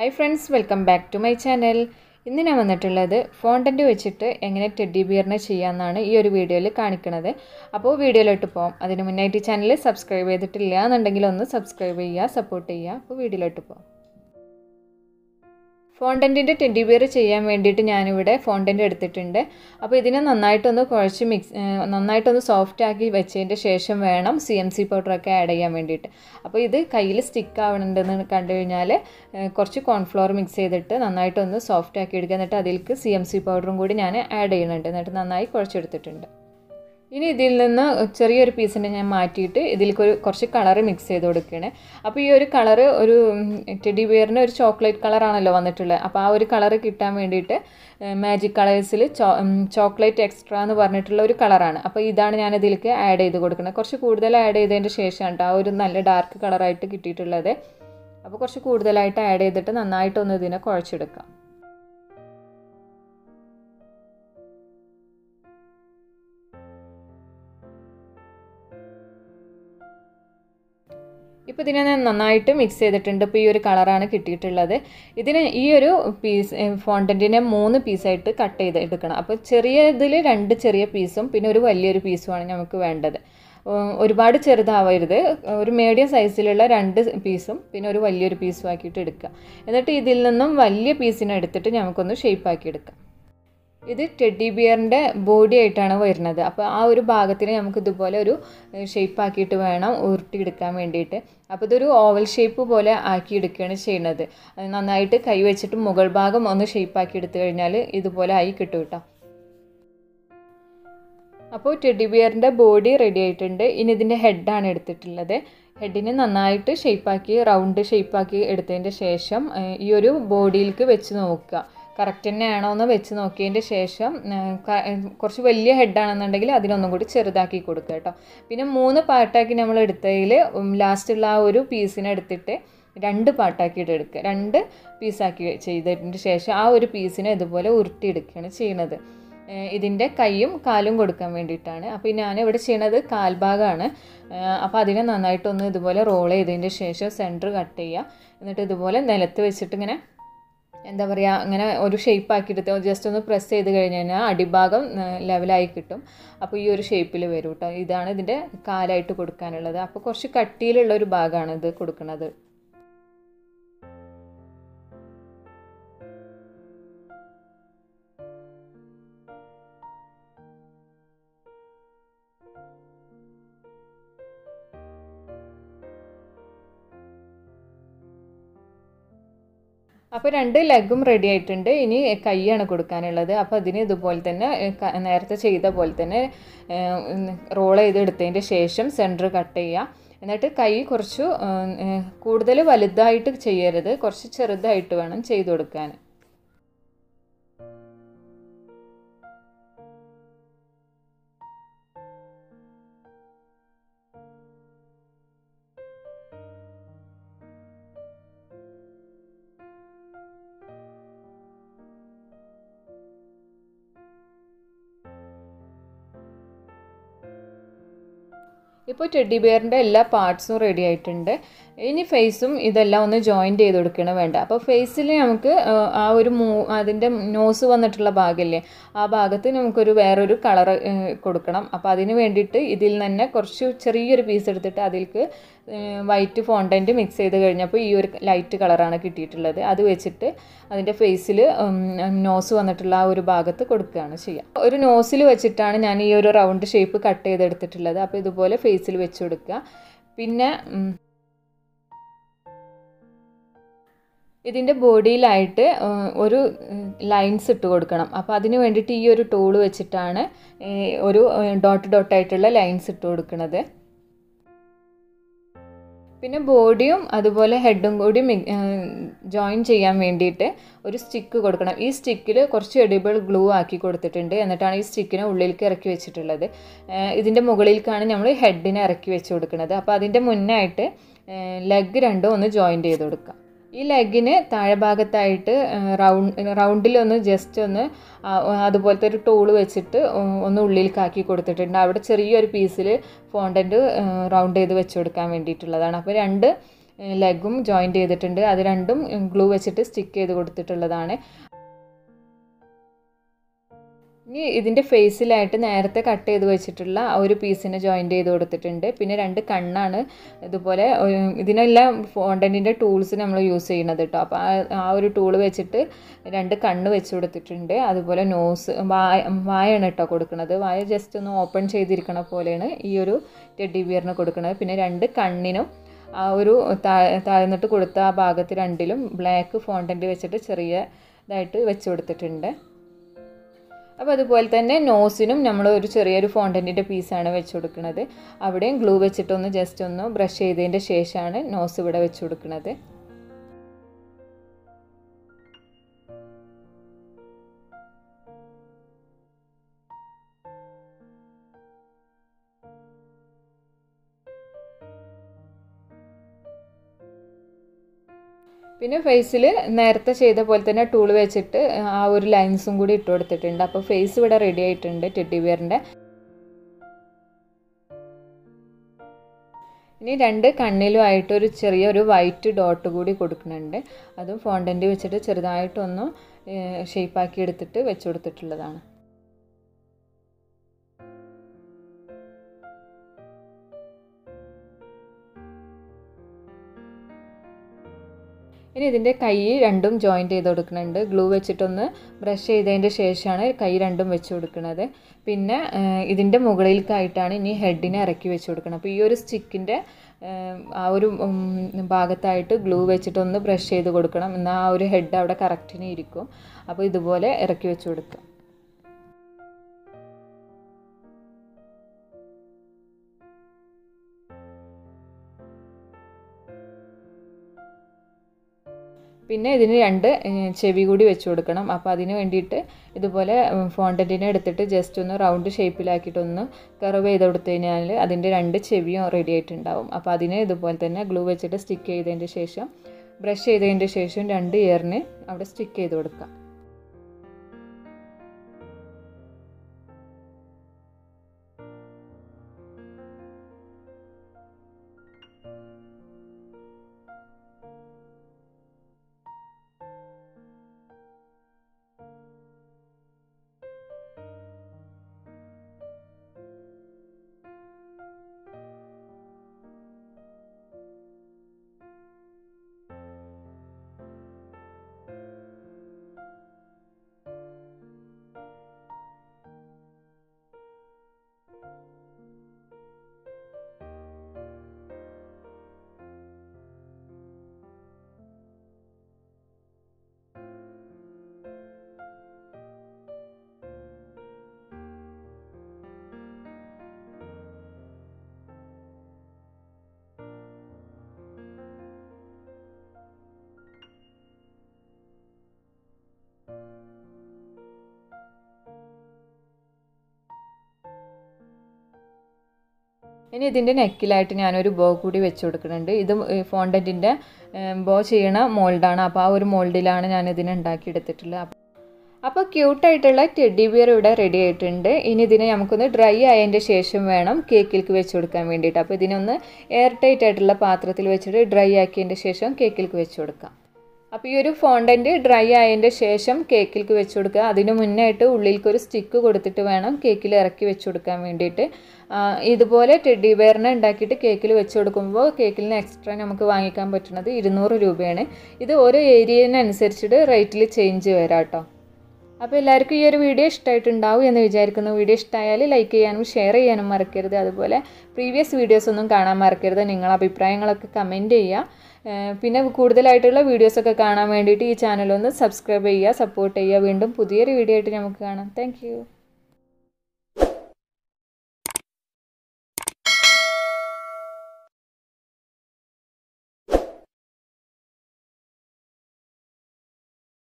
Hi friends welcome back to my channel ഇന്ന് ഞാൻ വന്നിട്ടുള്ളത് ഫോണ്ടന്റ് വെച്ചിട്ട് എങ്ങനെ ടെഡി ബിയറിനെ ചെയ്യാമെന്നാണ് ഈ ഒരു വീഡിയോയിൽ കാണിക്കുന്നത് അപ്പോൾ വീഡിയോയിലോട്ട് പോകാം അതിന് മുന്നായിട്ട് ഈ ചാനൽ സബ്സ്ക്രൈബ് ചെയ്തിട്ടില്ല എന്നുണ്ടെങ്കിൽ ഒന്ന് സബ്സ്ക്രൈബ് ചെയ്യുക സപ്പോർട്ട് ചെയ്യുക. അപ്പോൾ വീഡിയോയിലോട്ട് പോകാം ഫോണ്ടന്റിന്റെ ടെൻഡി ബിയർ ചെയ്യാൻ വേണ്ടിയിട്ട് ഞാനിവിടെ ഫോണ്ടന്റ് എടുത്തിട്ടുണ്ട്. അപ്പോൾ ഇതിനെ നന്നായിട്ടൊന്ന് കുഴച്ച് മിക്സ് നന്നായിട്ടൊന്ന് സോഫ്റ്റ് ആക്കി വെച്ചതിന്റെ ശേഷം വേണം സി എം സി പൗഡറൊക്കെ ആഡ് ചെയ്യാൻ വേണ്ടിയിട്ട്. അപ്പോൾ ഇത് കയ്യിൽ സ്റ്റിക്ക് ആവണുണ്ടെന്ന് കണ്ടു കഴിഞ്ഞാൽ കുറച്ച് കോൺഫ്ലോർ മിക്സ് ചെയ്തിട്ട് നന്നായിട്ടൊന്ന് സോഫ്റ്റ് ആക്കി എടുക്കുക. എന്നിട്ട് അതിലേക്ക് സി എം സി പൗഡറും കൂടി ഞാൻ ആഡ് ചെയ്യുന്നുണ്ട്. എന്നിട്ട് നന്നായി കുഴച്ചെടുത്തിട്ടുണ്ട്. ഇനി ഇതിൽ നിന്ന് ചെറിയൊരു പീസിനെ ഞാൻ മാറ്റിയിട്ട് ഇതിലേക്ക് ഒരു കുറച്ച് കളറ് മിക്സ് ചെയ്ത് കൊടുക്കുകയാണ് അപ്പോൾ ഈ ഒരു കളറ് ഒരു ടെഡി ബിയറിന്റെ ഒരു ചോക്ലേറ്റ് കളറാണല്ലോ വന്നിട്ടുള്ളത്. അപ്പോൾ ആ ഒരു കളറ് കിട്ടാൻ വേണ്ടിയിട്ട് മാജിക് കളേഴ്സിൽ ചോക്ലേറ്റ് എക്സ്ട്രാ എന്ന് പറഞ്ഞിട്ടുള്ള ഒരു കളറാണ് അപ്പോൾ ഇതാണ് ഞാൻ ഇതിലേക്ക് ആഡ് ചെയ്ത് കൊടുക്കുന്നത് കുറച്ച് കൂടുതൽ ആഡ് ചെയ്തതിന്റെ ശേഷമാണ് ആ ഒരു നല്ല ഡാർക്ക് കളറായിട്ട് കിട്ടിയിട്ടുള്ളത്. അപ്പോൾ കുറച്ച് കൂടുതലായിട്ട് ആഡ് ചെയ്തിട്ട് നന്നായിട്ടൊന്ന് ഇതിനെ കുഴച്ചെടുക്കാം. ഇപ്പോൾ ഇതിനെ ഞാൻ നന്നായിട്ട് മിക്സ് ചെയ്തിട്ടുണ്ട്. ഇപ്പോൾ ഈ ഒരു കളറാണ് കിട്ടിയിട്ടുള്ളത്. ഇതിന് ഈ ഒരു പീസ് ഫോണ്ടന്റിനെ മൂന്ന് പീസായിട്ട് കട്ട് ചെയ്ത് എടുക്കണം. അപ്പോൾ ചെറിയ ഇതിൽ രണ്ട് ചെറിയ പീസും പിന്നെ ഒരു വലിയൊരു പീസുമാണ് നമുക്ക് വേണ്ടത്. ഒരുപാട് ചെറുതാവരുത്. ഒരു മീഡിയം സൈസിലുള്ള രണ്ട് പീസും പിന്നെ ഒരു വലിയൊരു പീസും ആക്കിയിട്ട് എടുക്കുക. എന്നിട്ട് ഇതിൽ നിന്നും വലിയ പീസിനെ എടുത്തിട്ട് നമുക്കൊന്ന് ഷേപ്പാക്കി എടുക്കാം. ഇത് ടെഡി ബിയറിന്റെ ബോഡി ആയിട്ടാണ് വരുന്നത്. അപ്പോൾ ആ ഒരു ഭാഗത്തിന് നമുക്ക് ഇതുപോലെ ഒരു ഷേപ്പ് ആക്കിയിട്ട് വേണം ഉരുട്ടിയെടുക്കാൻ വേണ്ടിയിട്ട്. അപ്പോൾ ഇതൊരു ഓവൽ ഷേപ്പ് പോലെ ആക്കി എടുക്കുകയാണ് ചെയ്യുന്നത് നന്നായിട്ട് കൈ വെച്ചിട്ട് മുകൾ ഭാഗം ഒന്ന് ഷേപ്പ് ആക്കി എടുത്തു കഴിഞ്ഞാൽ ഇതുപോലെ ആയി കിട്ടും കേട്ടോ. അപ്പോൾ ടെഡി ബിയറിന്റെ ബോഡി റെഡി ആയിട്ടുണ്ട്. ഇനി ഇതിന്റെ ഹെഡാണ് എടുത്തിട്ടുള്ളത്. ഹെഡിനെ നന്നായിട്ട് ഷേപ്പാക്കി റൗണ്ട് ഷേപ്പാക്കി എടുത്തതിന്റെ ശേഷം ഈ ഒരു ബോഡിയിലേക്ക് വെച്ച് നോക്കുക. കറക്റ്റ് തന്നെയാണോ എന്ന് വെച്ച് നോക്കിയതിന്റെ ശേഷം കുറച്ച് വലിയ ഹെഡാണെന്നുണ്ടെങ്കിൽ അതിനൊന്നും കൂടി ചെറുതാക്കി കൊടുക്കുക കേട്ടോ. പിന്നെ മൂന്ന് പാട്ടാക്കി നമ്മൾ എടുത്തതിൽ ലാസ്റ്റുള്ള ആ ഒരു പീസിനെ എടുത്തിട്ട് രണ്ട് പാട്ടാക്കിയിട്ട് എടുക്കുക. രണ്ട് പീസാക്കി ചെയ്തതിന് ശേഷം ആ ഒരു പീസിനെ ഇതുപോലെ ഉരുട്ടിയെടുക്കുകയാണ് ചെയ്യുന്നത്. ഇതിന്റെ കൈയും കാലും കൊടുക്കാൻ വേണ്ടിയിട്ടാണ്. അപ്പോൾ ഞാൻ ഇവിടെ ചെയ്യണത് കാൽഭാഗമാണ് അപ്പോൾ അതിനെ നന്നായിട്ടൊന്ന് ഇതുപോലെ റോൾ ചെയ്തതിന്റെ ശേഷം സെന്റർ കട്ട് ചെയ്യുക. എന്നിട്ട് ഇതുപോലെ നിലത്ത് വെച്ചിട്ട് ഇങ്ങനെ എന്താ പറയുക അങ്ങനെ ഒരു ഷേപ്പ് ആക്കിയിട്ട് ജസ്റ്റ് ഒന്ന് പ്രസ് ചെയ്ത് കഴിഞ്ഞ് കഴിഞ്ഞാൽ അടിഭാഗം ലെവലായി കിട്ടും. അപ്പോൾ ഈ ഒരു ഷേപ്പിൽ വരും കേട്ടോ ഇതാണ് ഇതിന്റെ കാലായിട്ട് കൊടുക്കാനുള്ളത്. അപ്പോൾ കുറച്ച് കട്ടിയിലുള്ള ഒരു ഭാഗമാണ് ഇത് കൊടുക്കുന്നത് അപ്പോൾ രണ്ട് ലെഗും റെഡി ആയിട്ടുണ്ട്. ഇനി കൈയാണ് കൊടുക്കാനുള്ളത്. അപ്പോൾ അതിന് ഇതുപോലെ തന്നെ നേരത്തെ ചെയ്ത പോലെ തന്നെ റോൾ ചെയ്തെടുത്തതിന്റെ ശേഷം സെന്റർ കട്ട് ചെയ്യുക എന്നിട്ട് കൈ കുറച്ച് കൂടുതൽ വലുതായിട്ട് ചെയ്യരുത്. കുറച്ച് ചെറുതായിട്ട് വേണം ചെയ്ത് കൊടുക്കാൻ. ഇപ്പോൾ ടെഡി ബിയറിന്റെ എല്ലാ പാർട്സും റെഡി ആയിട്ടുണ്ട്. ഇനി ഫേസും ഇതെല്ലാം ഒന്ന് ജോയിന്റ് ചെയ്ത് കൊടുക്കണം വേണ്ട. അപ്പോൾ ഫേസിൽ നമുക്ക് ആ ഒരു മൂ അതിന്റെ നോസ് വന്നിട്ടുള്ള ഭാഗമില്ലേ ആ ഭാഗത്ത് നമുക്കൊരു വേറൊരു കളർ കൊടുക്കണം. അപ്പോൾ അതിന് വേണ്ടിയിട്ട് ഇതിൽ തന്നെ കുറച്ച് ചെറിയൊരു പീസ് എടുത്തിട്ട് അതിലേക്ക് വൈറ്റ് ഫോണ്ടന്റ് മിക്സ് ചെയ്ത് കഴിഞ്ഞപ്പോൾ ഈ ഒരു ലൈറ്റ് കളറാണ് കിട്ടിയിട്ടുള്ളത്. അത് വെച്ചിട്ട് അതിന്റെ ഫേസിൽ നോസ് വന്നിട്ടുള്ള ആ ഒരു ഭാഗത്ത് കൊടുക്കുകയാണ് ചെയ്യുക ഒരു നോസിൽ വെച്ചിട്ടാണ് ഞാൻ ഈ ഒരു റൗണ്ട് ഷേപ്പ് കട്ട് ചെയ്തെടുത്തിട്ടുള്ളത്. അപ്പോൾ ഇതുപോലെ ഫേസിൽ വെച്ച് കൊടുക്കുക. പിന്നെ ഇതിന്റെ ബോഡിയിലായിട്ട് ഒരു ലൈൻസ് ഇട്ട് കൊടുക്കണം. അപ്പോൾ അതിന് വേണ്ടിയിട്ട് ഈ ഒരു ടൂൾ വെച്ചിട്ടാണ് ഒരു ഡോട്ട് ഡോട്ടായിട്ടുള്ള ലൈൻസ് ഇട്ട് കൊടുക്കുന്നത് പിന്നെ ബോഡിയും അതുപോലെ ഹെഡും കൂടി ജോയിൻ ചെയ്യാൻ വേണ്ടിയിട്ട് ഒരു സ്റ്റിക്ക് കൊടുക്കണം. ഈ സ്റ്റിക്കിൽ കുറച്ച് എഡിബിൾ ഗ്ലൂ ആക്കി കൊടുത്തിട്ടുണ്ട്. എന്നിട്ടാണ് ഈ സ്റ്റിക്കിനെ ഉള്ളിലേക്ക് ഇറക്കി വെച്ചിട്ടുള്ളത്. ഇതിന്റെ മുകളിലേക്കാണ് നമ്മൾ ഹെഡിനെ ഇറക്കി വെച്ച് കൊടുക്കുന്നത്. അപ്പോൾ അതിന്റെ മുന്നായിട്ട് ലെഗ് രണ്ടും ഒന്ന് ജോയിൻ ചെയ്ത് കൊടുക്കാം ഈ ലെഗിന് താഴെ ഭാഗത്തായിട്ട് റൗണ്ട് റൗണ്ടിലൊന്ന് ജസ്റ്റ് ഒന്ന് അതുപോലത്തെ ഒരു ടൂൾ വെച്ചിട്ട് ഒന്ന് ഉള്ളിലേക്കാക്കി കൊടുത്തിട്ടുണ്ട്. അവിടെ ചെറിയൊരു പീസിൽ ഫോണ്ടന്റ് റൗണ്ട് ചെയ്ത് വെച്ച് കൊടുക്കാൻ വേണ്ടിയിട്ടുള്ളതാണ്. അപ്പോൾ രണ്ട് ലെഗും ജോയിന്റ് ചെയ്തിട്ടുണ്ട്. അത് രണ്ടും ഗ്ലൂ വെച്ചിട്ട് സ്റ്റിക്ക് ചെയ്ത് കൊടുത്തിട്ടുള്ളതാണ്. ഇനി ഇതിന്റെ ഫേസിലായിട്ട് നേരത്തെ കട്ട് ചെയ്ത് വെച്ചിട്ടുള്ള ഒരു പീസിനെ ജോയിന്റ് ചെയ്ത് കൊടുത്തിട്ടുണ്ട്. പിന്നെ രണ്ട് കണ്ണാണ് ഇതുപോലെ ഇതിനെല്ലാം ഫോണ്ടന്റിന്റെ ടൂൾസ് നമ്മൾ യൂസ് ചെയ്യുന്നത് കേട്ടോ അപ്പോൾ ആ ഒരു ടൂൾ വെച്ചിട്ട് രണ്ട് കണ്ണ് വെച്ച് കൊടുത്തിട്ടുണ്ട്. അതുപോലെ നോസ് വായ വായാണ് കേട്ടോ കൊടുക്കുന്നത്. വായ ജസ്റ്റ് ഒന്ന് ഓപ്പൺ ചെയ്തിരിക്കണ പോലെയാണ് ഈ ഒരു ടെഡി ബിയറിന് കൊടുക്കുന്നത്. പിന്നെ രണ്ട് കണ്ണിനും ആ ഒരു താഴ്ന്നിട്ട് കൊടുത്ത ആ ഭാഗത്ത് രണ്ടിലും ബ്ലാക്ക് ഫോണ്ടന്റ് വെച്ചിട്ട് ചെറിയ ഇതായിട്ട് വെച്ച് കൊടുത്തിട്ടുണ്ട്. അപ്പോൾ അതുപോലെ തന്നെ നോസിനും നമ്മൾ ഒരു ചെറിയൊരു ഫോണ്ടന്റിന്റെ പീസാണ് വെച്ച് കൊടുക്കുന്നത്. അവിടെയും ഗ്ലൂ വെച്ചിട്ടൊന്ന് ജസ്റ്റ് ഒന്ന് ബ്രഷ് ചെയ്തതിന്റെ ശേഷമാണ് നോസ് ഇവിടെ വെച്ച് കൊടുക്കുന്നത്. പിന്നെ ഫേസിൽ നേരത്തെ ചെയ്ത പോലെ തന്നെ ടൂൾ വെച്ചിട്ട് ആ ഒരു ലൈൻസും കൂടി ഇട്ട് കൊടുത്തിട്ടുണ്ട്. അപ്പോൾ ഫേസ് ഇവിടെ റെഡി ആയിട്ടുണ്ട് ടെഡി ബിയറിന്റെ ഇനി രണ്ട് കണ്ണിലുമായിട്ട് ഒരു ചെറിയൊരു വൈറ്റ് ഡോട്ട് കൂടി കൊടുക്കുന്നുണ്ട്. അതും ഫോണ്ടന്റ് വെച്ചിട്ട് ചെറുതായിട്ടൊന്ന് ഷേപ്പാക്കി എടുത്തിട്ട് വെച്ച് കൊടുത്തിട്ടുള്ളതാണ്. ഇനി ഇതിന്റെ കൈ രണ്ടും ജോയിന്റ് ചെയ്ത് കൊടുക്കുന്നുണ്ട്. ഗ്ലൂ വെച്ചിട്ടൊന്ന് ബ്രഷ് ചെയ്തതിന്റെ ശേഷമാണ് കൈ രണ്ടും വെച്ച് കൊടുക്കുന്നത്. പിന്നെ ഇതിന്റെ മുകളിലേക്കായിട്ടാണ് ഇനി ഹെഡിനെ ഇറക്കി വെച്ച് കൊടുക്കുന്നത്. അപ്പോൾ ഈ ഒരു സ്റ്റിക്കിന്റെ ആ ഒരു ഭാഗത്തായിട്ട് ഗ്ലൂ വെച്ചിട്ടൊന്ന് ബ്രഷ് ചെയ്ത് കൊടുക്കണം. എന്നാൽ ആ ഒരു ഹെഡ് അവിടെ കറക്റ്റിന് ഇരിക്കും. അപ്പോൾ ഇതുപോലെ ഇറക്കി വെച്ച് കൊടുക്കുക. പിന്നെ ഇതിന് രണ്ട് ചെവി കൂടി വെച്ച് കൊടുക്കണം. അപ്പോൾ അതിന് വേണ്ടിയിട്ട് ഇതുപോലെ ഫോണ്ടന്റിനെ എടുത്തിട്ട് ജസ്റ്റ് ഒന്ന് റൗണ്ട് ഷേപ്പിലാക്കിയിട്ടൊന്ന് കർവ് ചെയ്ത് കൊടുത്തു കഴിഞ്ഞാൽ അതിന്റെ രണ്ട് ചെവിയും റെഡി ആയിട്ടുണ്ടാവും. അപ്പോൾ അതിനെ ഇതുപോലെ തന്നെ ഗ്ലൂ വെച്ചിട്ട് സ്റ്റിക്ക് ചെയ്തതിന്റെ ശേഷം ബ്രഷ് ചെയ്തതിന്റെ ശേഷം രണ്ട് ഇയറിന് അവിടെ സ്റ്റിക്ക് ചെയ്ത് കൊടുക്കാം. ഇനി ഇതിന്റെ നെക്കിലായിട്ട് ഞാനൊരു ബോ കൂടി വെച്ച് കൊടുക്കുന്നുണ്ട്. ഇത് ഫോണ്ടന്റിന്റെ ബോ ചെയ്യണ മോൾഡാണ്. അപ്പോൾ ആ ഒരു മോൾഡിലാണ് ഞാൻ ഇതിനെ ഉണ്ടാക്കിയെടുത്തിട്ടുള്ളത് അപ്പോൾ ക്യൂട്ടായിട്ടുള്ള ടെഡി ബിയർ ഇവിടെ റെഡി ആയിട്ടുണ്ട്. ഇനി ഇതിനെ നമുക്കൊന്ന് ഡ്രൈ ആയതിന്റെ ശേഷം വേണം കേക്കിലേക്ക് വെച്ച് കൊടുക്കാൻ വേണ്ടിയിട്ട്. അപ്പോൾ ഇതിനൊന്ന് എയർ ടൈറ്റ് ആയിട്ടുള്ള പാത്രത്തിൽ വെച്ചിട്ട് ഡ്രൈ ആക്കിയതിന്റെ ശേഷം കേക്കിലേക്ക് വെച്ച് കൊടുക്കാം. അപ്പോൾ ഈ ഒരു ഫോണ്ടന്റ് ഡ്രൈ ആയതിന്റെ ശേഷം കേക്കിലേക്ക് വെച്ച് കൊടുക്കുക. അതിന് മുന്നായിട്ട് ഉള്ളിലേക്ക് ഒരു സ്റ്റിക്ക് കൊടുത്തിട്ട് വേണം കേക്കിൽ ഇറക്കി വെച്ച് കൊടുക്കാൻ വേണ്ടിയിട്ട്. ഇതുപോലെ ടെഡി ബെയറിനെ ഉണ്ടാക്കിയിട്ട് കേക്കിൽ വെച്ച് കൊടുക്കുമ്പോൾ കേക്കിൽ എക്സ്ട്രാ നമുക്ക് വാങ്ങിക്കാൻ പറ്റുന്നത് ഇരുന്നൂറ് രൂപയാണ്. ഇത് ഓരോ ഏരിയനനുസരിച്ചിട്ട് റേറ്റിൽ ചേഞ്ച് വരാം കേട്ടോ അപ്പോൾ എല്ലാവർക്കും ഈ ഒരു വീഡിയോ ഇഷ്ടമായിട്ടുണ്ടാവും എന്ന് വിചാരിക്കുന്നു. വീഡിയോ ഇഷ്ടമായാൽ ലൈക്ക് ചെയ്യാനും ഷെയർ ചെയ്യാനും മറക്കരുത്. അതുപോലെ പ്രീവിയസ് വീഡിയോസ് ഒന്നും കാണാൻ മറക്കരുത്. നിങ്ങളുടെ അഭിപ്രായങ്ങളൊക്കെ കമന്റ് ചെയ്യുക. പിന്നെ കൂടുതലായിട്ടുള്ള വീഡിയോസൊക്കെ കാണാൻ വേണ്ടിയിട്ട് ഈ ചാനലൊന്ന് സബ്സ്ക്രൈബ് ചെയ്യുക സപ്പോർട്ട് ചെയ്യുക. വീണ്ടും പുതിയൊരു വീഡിയോ ആയിട്ട് നമുക്ക് കാണാം. താങ്ക്